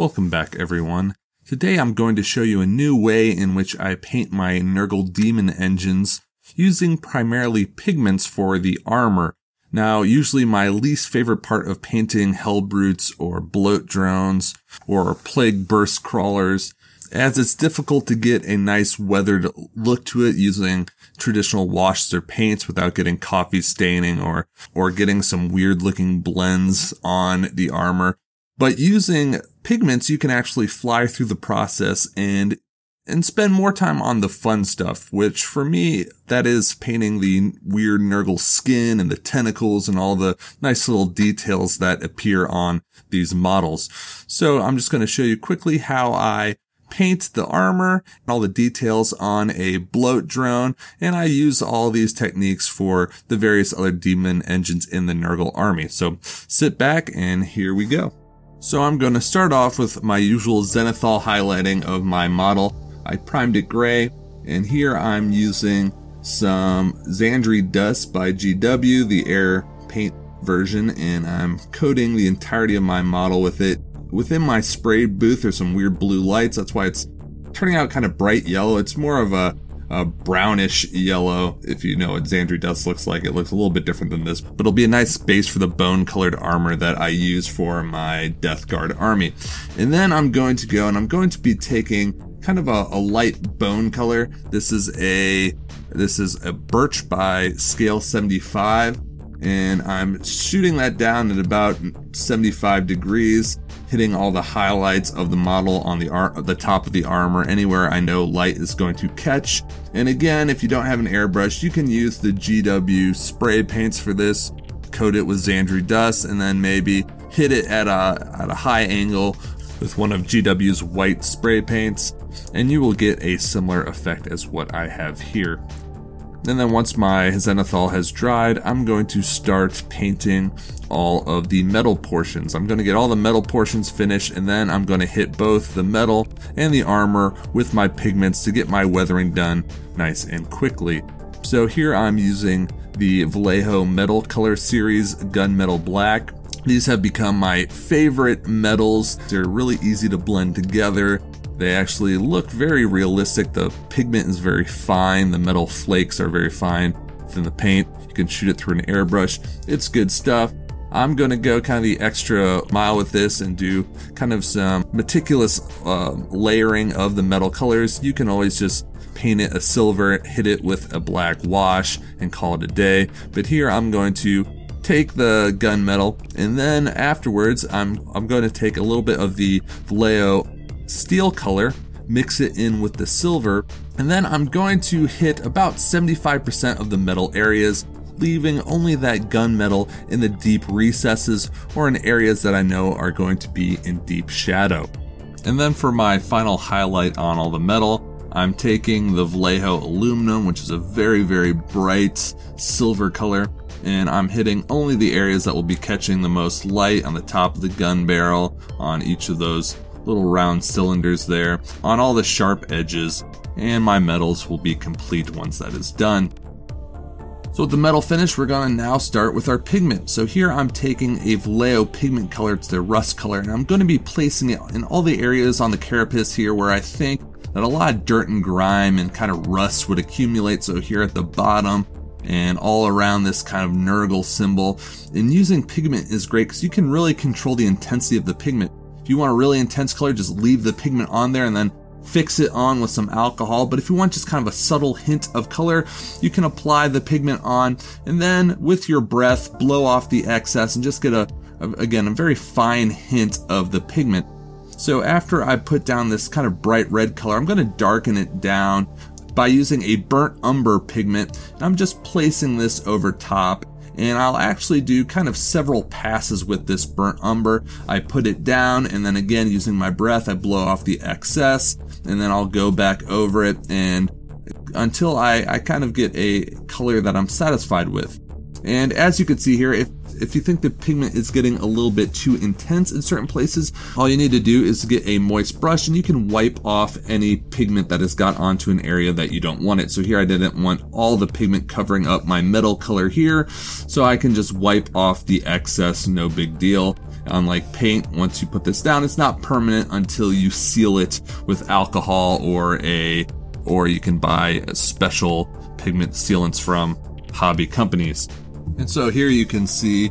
Welcome back everyone. Today I'm going to show you a new way in which I paint my Nurgle Demon engines using primarily pigments for the armor. Now, usually my least favorite part of painting Hellbrutes or Bloat drones or Plague Burst crawlers as it's difficult to get a nice weathered look to it using traditional washes or paints without getting coffee staining or, or getting some weird looking blends on the armor. But using pigments, you can actually fly through the process and and spend more time on the fun stuff, which for me, that is painting the weird Nurgle skin and the tentacles and all the nice little details that appear on these models. So I'm just going to show you quickly how I paint the armor and all the details on a bloat drone. And I use all these techniques for the various other demon engines in the Nurgle army. So sit back and here we go. So I'm going to start off with my usual zenithal highlighting of my model. I primed it gray and here I'm using some Zandri Dust by GW, the air paint version, and I'm coating the entirety of my model with it. Within my spray booth there's some weird blue lights, that's why it's turning out kind of bright yellow. It's more of a a brownish yellow. If you know what Zandri Dust looks like, it looks a little bit different than this, but it'll be a nice base for the bone colored armor that I use for my Death Guard army. And then I'm going to go and I'm going to be taking kind of a, a light bone color. This is a, this is a birch by scale 75 and I'm shooting that down at about 75 degrees hitting all the highlights of the model on the ar- the top of the armor anywhere I know light is going to catch. And again, if you don't have an airbrush, you can use the GW spray paints for this. Coat it with Zandri dust and then maybe hit it at a, at a high angle with one of GW's white spray paints and you will get a similar effect as what I have here. And then once my zenithal has dried, I'm going to start painting all of the metal portions. I'm going to get all the metal portions finished and then I'm going to hit both the metal and the armor with my pigments to get my weathering done nice and quickly. So here I'm using the Vallejo Metal Color Series Gunmetal Black. These have become my favorite metals. They're really easy to blend together. They actually look very realistic. The pigment is very fine. The metal flakes are very fine within the paint. You can shoot it through an airbrush. It's good stuff. I'm going to go kind of the extra mile with this and do kind of some meticulous uh, layering of the metal colors. You can always just paint it a silver, hit it with a black wash, and call it a day. But here I'm going to take the gunmetal, and then afterwards I'm I'm going to take a little bit of the Vallejo steel color, mix it in with the silver, and then I'm going to hit about 75% of the metal areas, leaving only that gunmetal in the deep recesses or in areas that I know are going to be in deep shadow. And then for my final highlight on all the metal, I'm taking the Vallejo aluminum, which is a very, very bright silver color, and I'm hitting only the areas that will be catching the most light on the top of the gun barrel on each of those little round cylinders there on all the sharp edges, and my metals will be complete once that is done. So with the metal finish, we're gonna now start with our pigment. So here I'm taking a Vallejo pigment color, it's the rust color, and I'm gonna be placing it in all the areas on the carapace here where I think that a lot of dirt and grime and kind of rust would accumulate. So here at the bottom, and all around this kind of Nurgle symbol. And using pigment is great because you can really control the intensity of the pigment you want a really intense color, just leave the pigment on there and then fix it on with some alcohol. But if you want just kind of a subtle hint of color, you can apply the pigment on and then with your breath, blow off the excess and just get a, a again, a very fine hint of the pigment. So after I put down this kind of bright red color, I'm going to darken it down by using a burnt umber pigment. And I'm just placing this over top and I'll actually do kind of several passes with this burnt umber. I put it down and then again using my breath I blow off the excess and then I'll go back over it and until I, I kind of get a color that I'm satisfied with. And as you can see here, if if you think the pigment is getting a little bit too intense in certain places, all you need to do is get a moist brush and you can wipe off any pigment that has got onto an area that you don't want it. So here I didn't want all the pigment covering up my metal color here, so I can just wipe off the excess, no big deal. Unlike paint, once you put this down, it's not permanent until you seal it with alcohol or a, or you can buy special pigment sealants from hobby companies. And so here you can see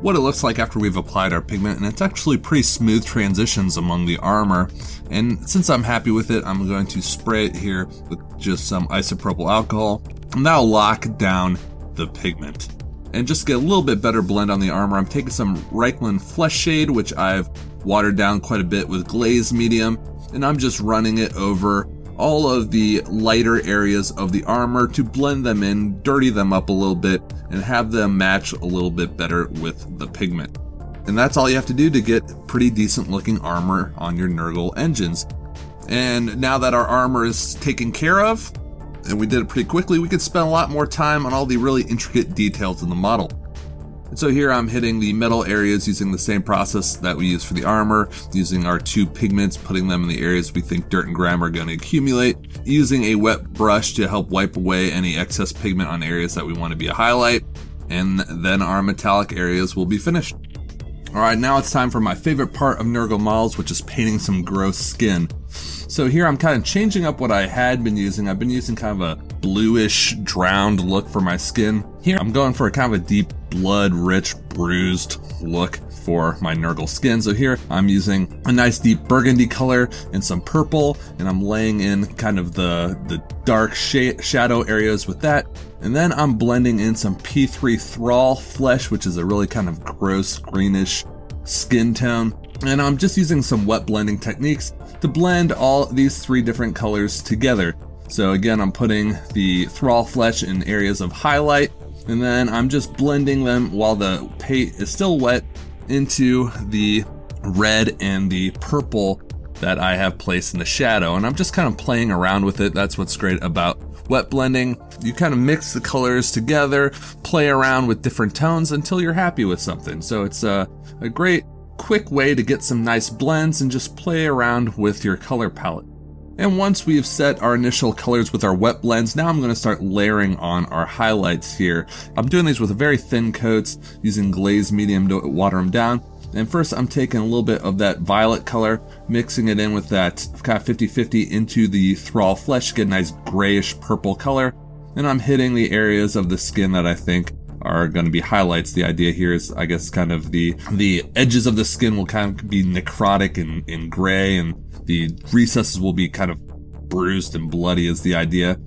what it looks like after we've applied our pigment and it's actually pretty smooth transitions among the armor. And since I'm happy with it I'm going to spray it here with just some isopropyl alcohol. And that'll lock down the pigment. And just get a little bit better blend on the armor, I'm taking some Reikland Flesh Shade, which I've watered down quite a bit with glaze medium, and I'm just running it over all of the lighter areas of the armor to blend them in, dirty them up a little bit, and have them match a little bit better with the pigment. And that's all you have to do to get pretty decent looking armor on your Nurgle engines. And now that our armor is taken care of, and we did it pretty quickly, we could spend a lot more time on all the really intricate details in the model. And so here I'm hitting the metal areas using the same process that we use for the armor, using our two pigments, putting them in the areas we think dirt and grime are going to accumulate, using a wet brush to help wipe away any excess pigment on areas that we want to be a highlight, and then our metallic areas will be finished. Alright, now it's time for my favorite part of Nurgle models, which is painting some gross skin. So here I'm kind of changing up what I had been using. I've been using kind of a bluish, drowned look for my skin. Here I'm going for a kind of a deep, blood-rich, bruised look for my Nurgle skin. So here I'm using a nice deep burgundy color and some purple, and I'm laying in kind of the, the dark sh shadow areas with that. And then I'm blending in some P3 Thrall flesh, which is a really kind of gross greenish skin tone. And I'm just using some wet blending techniques to blend all these three different colors together. So again, I'm putting the thrall flesh in areas of highlight, and then I'm just blending them while the paint is still wet into the red and the purple that I have placed in the shadow. And I'm just kind of playing around with it. That's what's great about wet blending. You kind of mix the colors together, play around with different tones until you're happy with something. So it's a, a great quick way to get some nice blends and just play around with your color palette. And once we've set our initial colors with our wet blends, now I'm going to start layering on our highlights here. I'm doing these with very thin coats, using glaze medium to water them down. And first I'm taking a little bit of that violet color, mixing it in with that kind of 50-50 into the thrall flesh, get a nice grayish purple color. And I'm hitting the areas of the skin that I think are going to be highlights. The idea here is, I guess, kind of the the edges of the skin will kind of be necrotic and, and gray, and the recesses will be kind of bruised and bloody. Is the idea.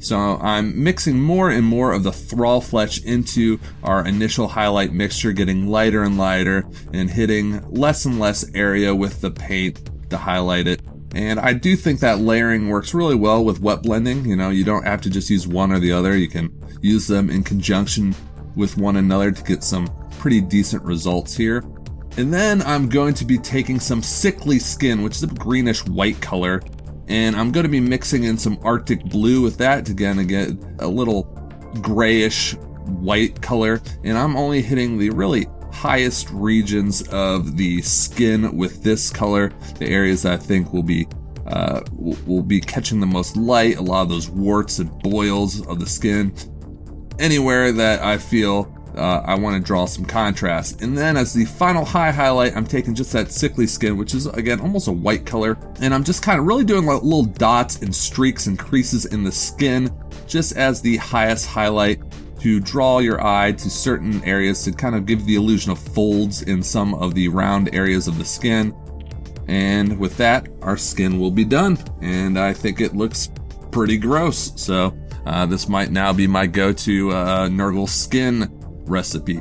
So I'm mixing more and more of the thrall flesh into our initial highlight mixture, getting lighter and lighter, and hitting less and less area with the paint to highlight it. And I do think that layering works really well with wet blending. You know, you don't have to just use one or the other. You can use them in conjunction with one another to get some pretty decent results here. And then I'm going to be taking some sickly skin, which is a greenish white color, and I'm going to be mixing in some Arctic blue with that to again get a little grayish white color. And I'm only hitting the really highest regions of the skin with this color, the areas that I think will be uh, will be catching the most light, a lot of those warts and boils of the skin anywhere that I feel uh, I want to draw some contrast. And then as the final high highlight, I'm taking just that sickly skin, which is again almost a white color. And I'm just kind of really doing like little dots and streaks and creases in the skin, just as the highest highlight to draw your eye to certain areas to kind of give the illusion of folds in some of the round areas of the skin. And with that, our skin will be done. And I think it looks pretty gross. So uh, this might now be my go-to uh, Nurgle skin recipe.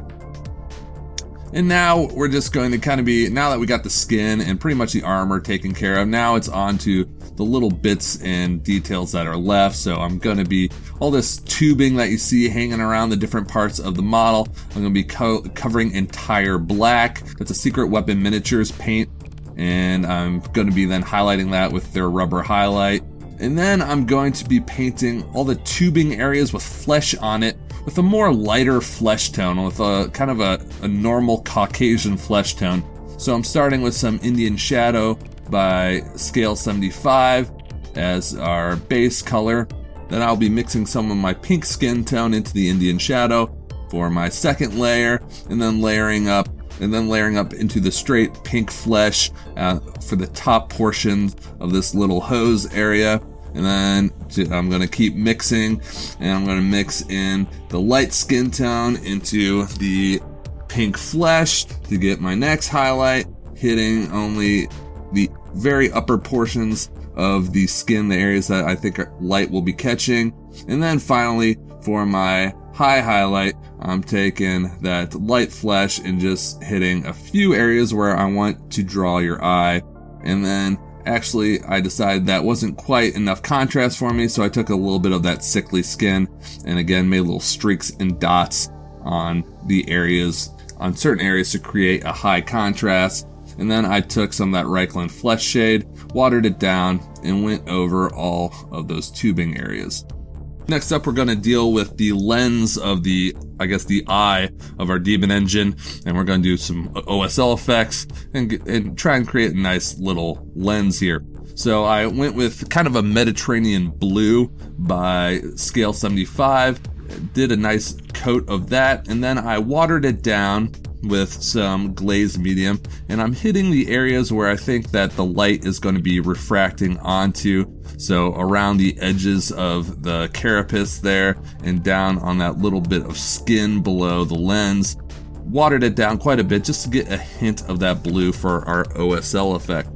And now we're just going to kind of be, now that we got the skin and pretty much the armor taken care of, now it's on to the little bits and details that are left. So I'm going to be, all this tubing that you see hanging around the different parts of the model, I'm going to be co covering entire black. That's a secret weapon miniatures paint. And I'm going to be then highlighting that with their rubber highlight. And then I'm going to be painting all the tubing areas with flesh on it with a more lighter flesh tone, with a kind of a, a normal Caucasian flesh tone. So I'm starting with some Indian Shadow by Scale 75 as our base color. Then I'll be mixing some of my pink skin tone into the Indian Shadow for my second layer, and then layering up and then layering up into the straight pink flesh uh, for the top portion of this little hose area. And then I'm to keep mixing and I'm to mix in the light skin tone into the pink flesh to get my next highlight, hitting only the very upper portions of the skin, the areas that I think light will be catching. And then finally, for my high highlight, I'm taking that light flesh and just hitting a few areas where I want to draw your eye. And then actually I decided that wasn't quite enough contrast for me, so I took a little bit of that sickly skin and again made little streaks and dots on the areas, on certain areas to create a high contrast. And then I took some of that Reikland flesh shade, watered it down, and went over all of those tubing areas. Next up, we're going to deal with the lens of the, I guess, the eye of our Demon engine, and we're going to do some OSL effects and, and try and create a nice little lens here. So I went with kind of a Mediterranean blue by scale 75, did a nice coat of that, and then I watered it down with some glazed medium and I'm hitting the areas where I think that the light is going to be refracting onto. So around the edges of the carapace there and down on that little bit of skin below the lens. Watered it down quite a bit just to get a hint of that blue for our OSL effect.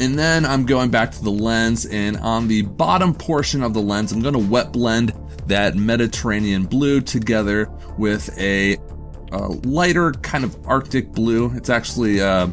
And then I'm going back to the lens and on the bottom portion of the lens, I'm going to wet blend that Mediterranean blue together with a uh, lighter kind of Arctic blue. It's actually uh,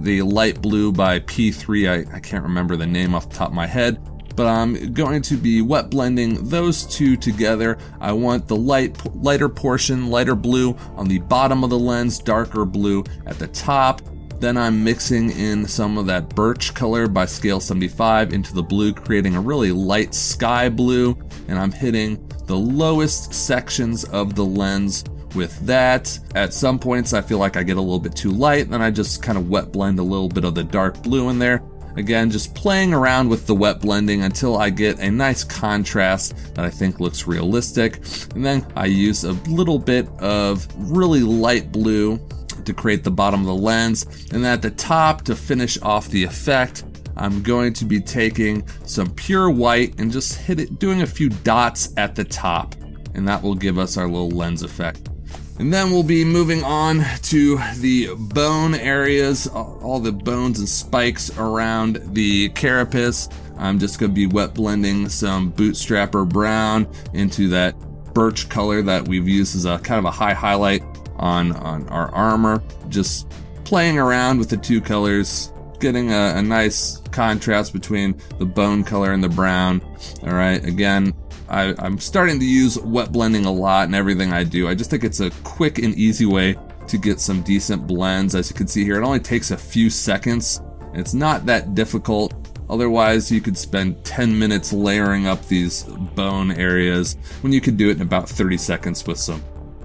the light blue by P3. I, I can't remember the name off the top of my head, but I'm going to be wet blending those two together. I want the light, lighter portion, lighter blue on the bottom of the lens, darker blue at the top. Then I'm mixing in some of that birch color by scale 75 into the blue, creating a really light sky blue. And I'm hitting the lowest sections of the lens with that. At some points, I feel like I get a little bit too light, then I just kind of wet blend a little bit of the dark blue in there. Again, just playing around with the wet blending until I get a nice contrast that I think looks realistic. And then I use a little bit of really light blue to create the bottom of the lens. And then at the top to finish off the effect, I'm going to be taking some pure white and just hit it, doing a few dots at the top. And that will give us our little lens effect. And then we'll be moving on to the bone areas, all the bones and spikes around the carapace. I'm just going to be wet blending some bootstrapper brown into that birch color that we've used as a kind of a high highlight on, on our armor. Just playing around with the two colors, getting a, a nice contrast between the bone color and the brown. All right, again, I, I'm starting to use wet blending a lot in everything I do. I just think it's a quick and easy way to get some decent blends. As you can see here, it only takes a few seconds. It's not that difficult. Otherwise, you could spend 10 minutes layering up these bone areas when you could do it in about 30 seconds with some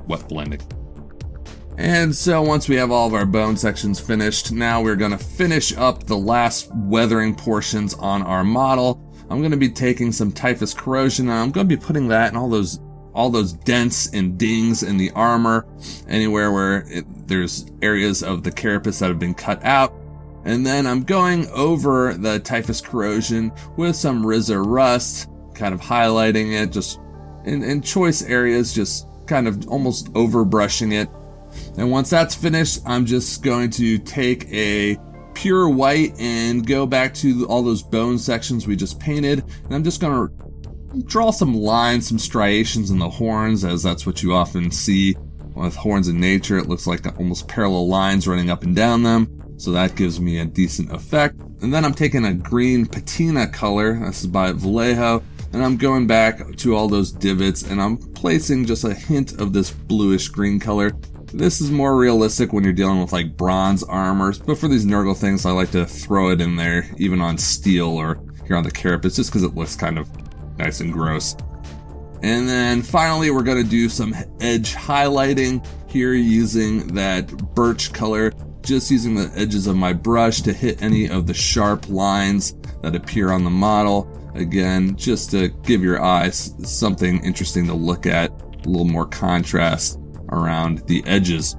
wet blending. And so once we have all of our bone sections finished, now we're going to finish up the last weathering portions on our model. I'm going to be taking some typhus corrosion I'm going to be putting that and all those all those dents and dings in the armor, anywhere where it, there's areas of the carapace that have been cut out. And then I'm going over the typhus corrosion with some Ryza rust, kind of highlighting it, just in, in choice areas, just kind of almost over brushing it. And once that's finished, I'm just going to take a pure white and go back to all those bone sections we just painted. And I'm just going to draw some lines, some striations in the horns, as that's what you often see with horns in nature. It looks like almost parallel lines running up and down them. So that gives me a decent effect. And then I'm taking a green patina color. This is by Vallejo. And I'm going back to all those divots and I'm placing just a hint of this bluish green color this is more realistic when you're dealing with like bronze armors, but for these Nurgle things, I like to throw it in there, even on steel or here on the carapace, just because it looks kind of nice and gross. And then finally, we're going to do some edge highlighting here using that birch color, just using the edges of my brush to hit any of the sharp lines that appear on the model. Again, just to give your eyes something interesting to look at, a little more contrast around the edges.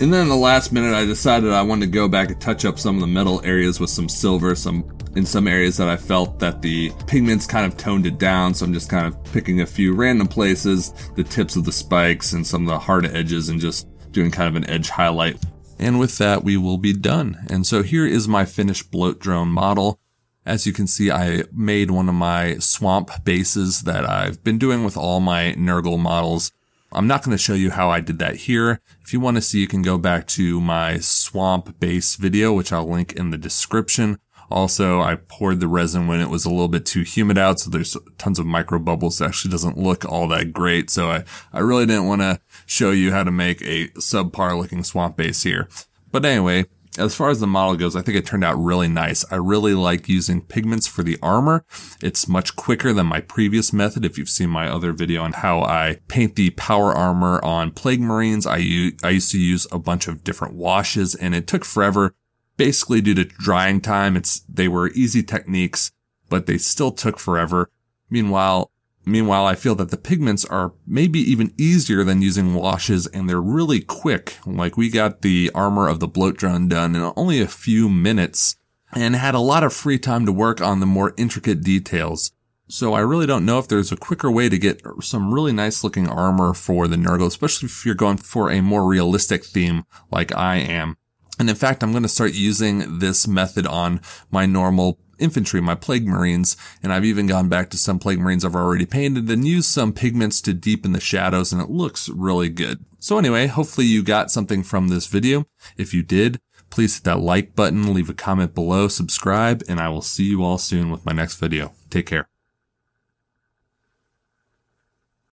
And then the last minute, I decided I wanted to go back and touch up some of the metal areas with some silver, some in some areas that I felt that the pigments kind of toned it down. So I'm just kind of picking a few random places, the tips of the spikes and some of the hard edges and just doing kind of an edge highlight. And with that, we will be done. And so here is my finished bloat drone model. As you can see, I made one of my swamp bases that I've been doing with all my Nurgle models. I'm not going to show you how I did that here. If you want to see, you can go back to my swamp base video, which I'll link in the description. Also, I poured the resin when it was a little bit too humid out, so there's tons of micro bubbles. It actually doesn't look all that great. So I, I really didn't want to show you how to make a subpar looking swamp base here. But anyway, as far as the model goes, I think it turned out really nice. I really like using pigments for the armor. It's much quicker than my previous method. If you've seen my other video on how I paint the power armor on Plague Marines, I, I used to use a bunch of different washes and it took forever basically due to drying time. It's, they were easy techniques, but they still took forever. Meanwhile, Meanwhile, I feel that the pigments are maybe even easier than using washes and they're really quick. Like we got the armor of the bloat drone done in only a few minutes and had a lot of free time to work on the more intricate details. So I really don't know if there's a quicker way to get some really nice looking armor for the Nurgle, especially if you're going for a more realistic theme like I am. And in fact, I'm going to start using this method on my normal infantry, my plague marines, and I've even gone back to some plague marines I've already painted and used some pigments to deepen the shadows and it looks really good. So anyway, hopefully you got something from this video. If you did, please hit that like button, leave a comment below, subscribe, and I will see you all soon with my next video. Take care.